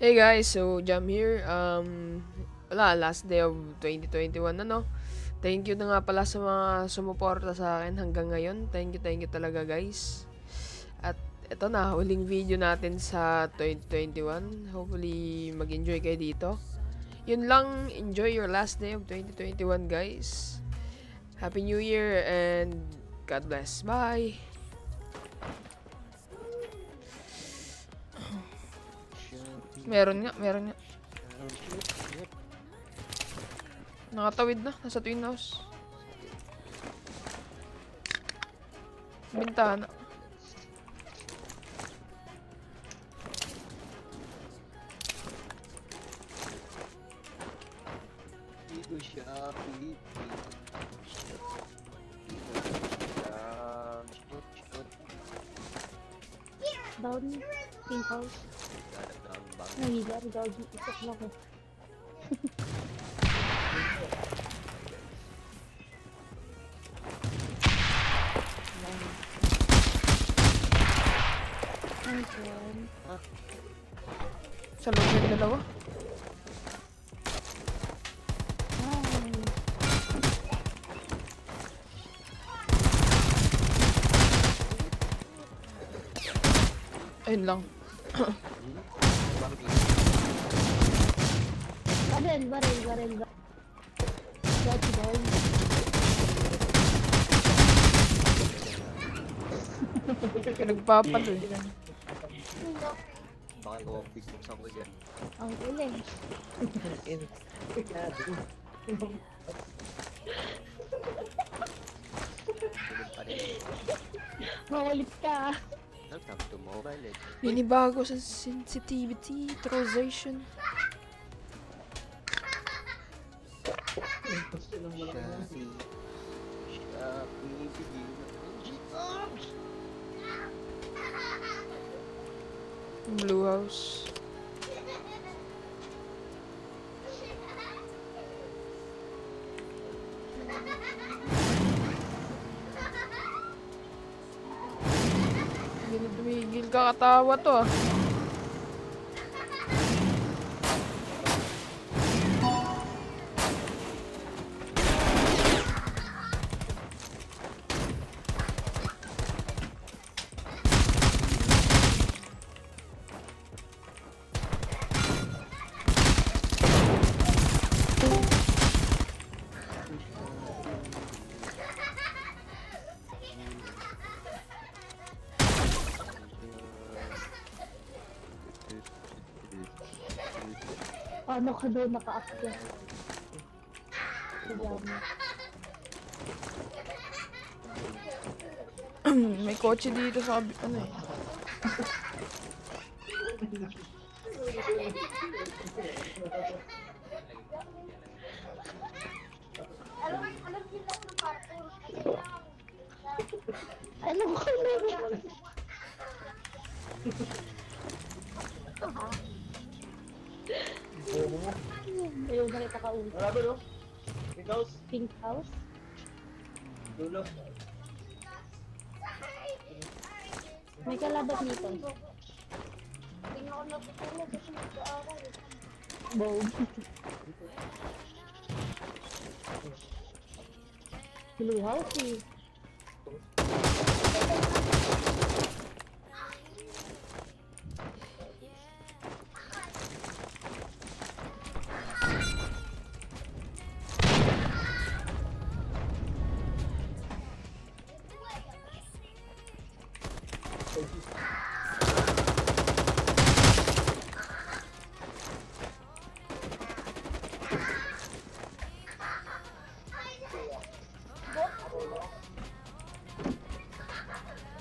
Hey guys, so Jam here. Um, wala, last day of 2021 na no. Thank you na nga pala sa mga sumuporta sa akin hanggang ngayon. Thank you, thank you talaga guys. At ito na, huling video natin sa 2021. Hopefully, mag-enjoy kayo dito. Yun lang, enjoy your last day of 2021 guys. Happy New Year and God bless. Bye! Meron nga, meron nga. Nakatawid na, nasa twin house. Bintana. Siya, shoot. Down, pink house. Dadagang bang. Nangigar, gagi, isok eh. Ayun. Sa loob yung dalawa. Ay. Ayun lang. Baril, baril, baril, baril. Gagi down. Nagpapalo eh. Baka ko dyan. Ang uling. Mawalit ka. Welcome to Mobile Legends. Binibago sa sensitivity, authorization. Shopee. Shopee, bigyan Blue house. Tumigil kakatawa to ah. Paano ka doon naka-akyat? May kotse dito sa kabi- ano eh. Alam ko na Ayaw na kita kausap. Marami no? Ikaw, Pink house? dulo. May kalabat nito. Bow. Blue house eh.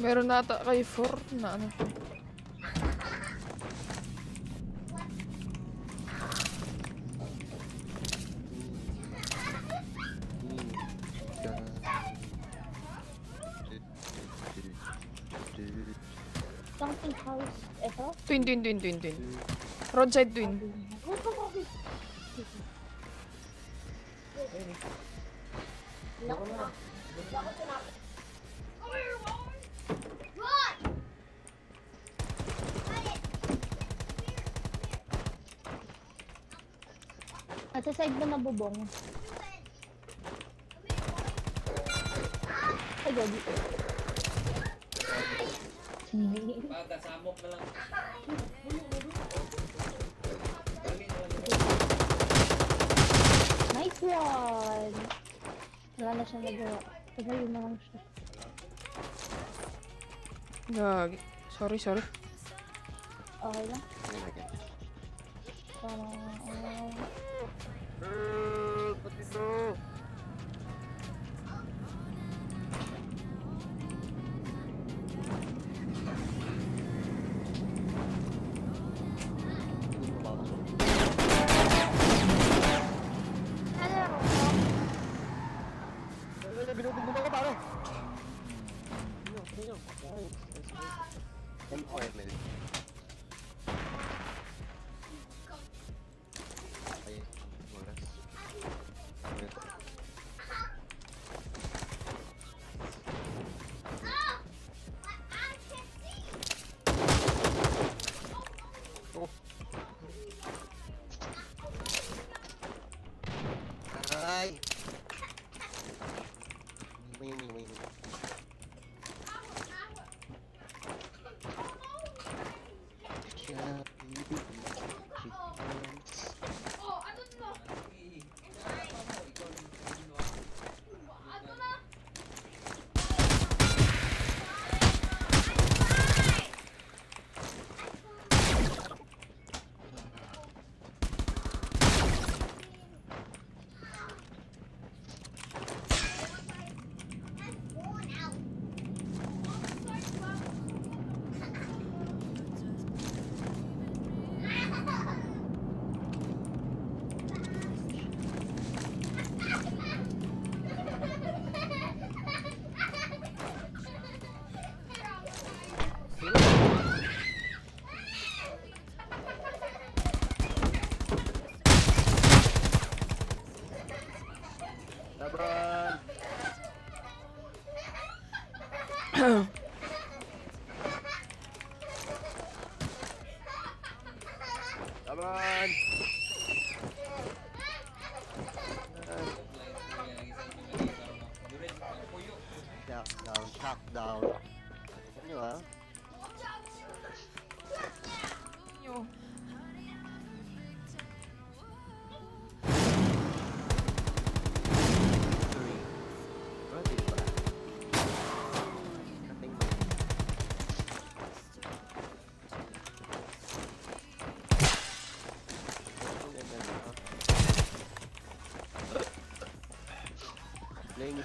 Meron nata kay 4 na ano. Pink house. Ito? Twin, twin, twin, twin, twin. Roadside twin. At sa side mo na bubong. Ay. Pagkasamok na lang. Nice one! Wala na siya nagawa. Tagalin na lang siya. Gagi. Sorry, sorry. Okay lang. Ganyan. Parang, uh, Eh, pati to. Hindi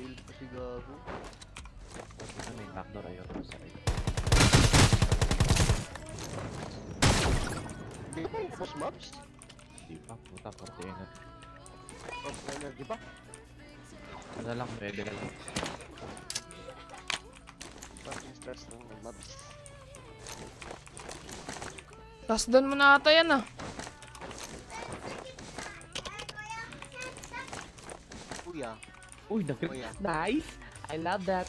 Pag-build pa si Gago. Ano yung backdoor ayun sa iyo. Hindi pa yung post maps. Di pa, puta, parte yun. Post energy pa. Ano lang, pwede ka lang. Post stress ng maps. Last down mo na ata yan ah. Kuya. Uy, nag Kuya. Nice! I love that!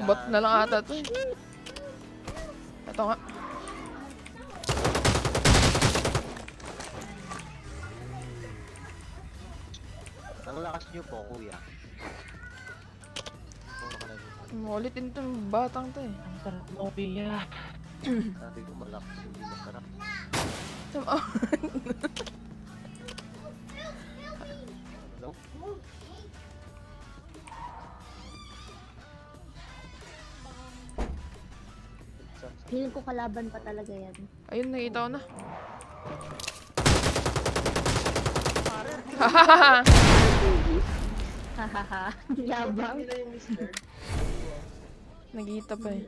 Bot na lang ata to eh. Ito nga. Ang lakas niyo po, kuya. Ulitin itong batang to eh. Ang sarap mo, Pia! Sabi ko malakas, hindi masarap. Come on. Feeling ko kalaban pa talaga yan. Ayun, nakita ko na. Hahaha! Hahaha. Yabang. Nagita pa eh.